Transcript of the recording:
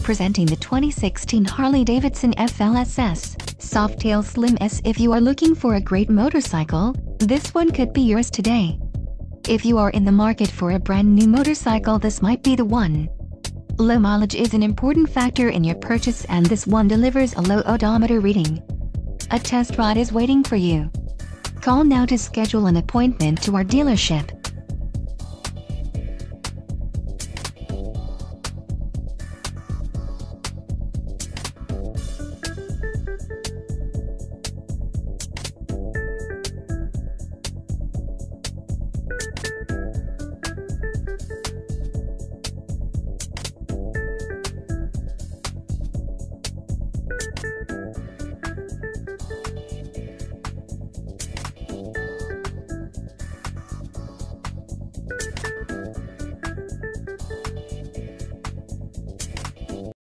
Presenting the 2016 Harley-Davidson FLSS Softail Slim S. If you are looking for a great motorcycle, this one could be yours today. If you are in the market for a brand new motorcycle this might be the one. Low mileage is an important factor in your purchase and this one delivers a low odometer reading. A test ride is waiting for you. Call now to schedule an appointment to our dealership.